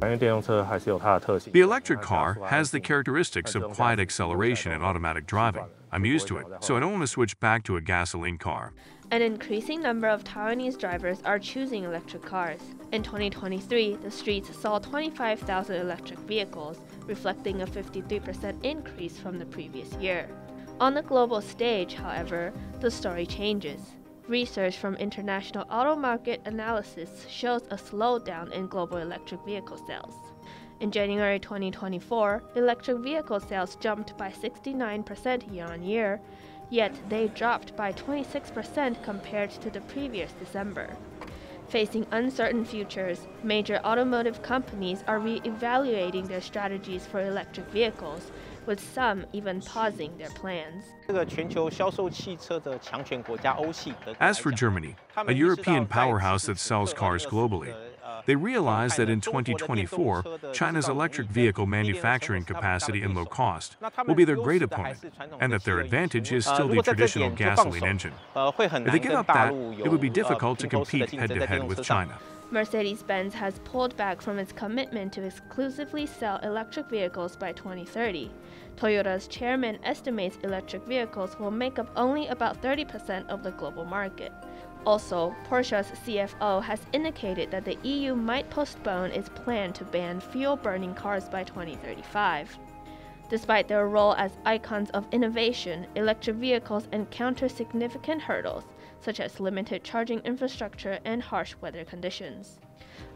The electric car has the characteristics of quiet acceleration and automatic driving. I'm used to it, so I don't want to switch back to a gasoline car. An increasing number of Taiwanese drivers are choosing electric cars. In 2023, the streets saw 25,000 electric vehicles, reflecting a 53% increase from the previous year. On the global stage, however, the story changes. Research from International Auto Market Analysis shows a slowdown in global electric vehicle sales. In January 2024, electric vehicle sales jumped by 69% year on year, yet they dropped by 26% compared to the previous December. Facing uncertain futures, major automotive companies are re evaluating their strategies for electric vehicles, with some even pausing their plans. As for Germany, a European powerhouse that sells cars globally, they realize that in 2024, China's electric vehicle manufacturing capacity and low cost will be their great opponent, and that their advantage is still the traditional gasoline engine. If they give up that, it would be difficult to compete head to head with China. Mercedes Benz has pulled back from its commitment to exclusively sell electric vehicles by 2030. Toyota's chairman estimates electric vehicles will make up only about 30% of the global market. Also, Porsche's CFO has indicated that the EU might postpone its plan to ban fuel burning cars by 2035. Despite their role as icons of innovation, electric vehicles encounter significant hurdles, such as limited charging infrastructure and harsh weather conditions.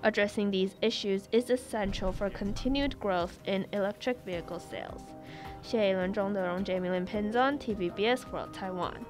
Addressing these issues is essential for continued growth in electric vehicle sales. 谢一轮钟德荣、Jamie Lin Pinzon, TVBS World Taiwan.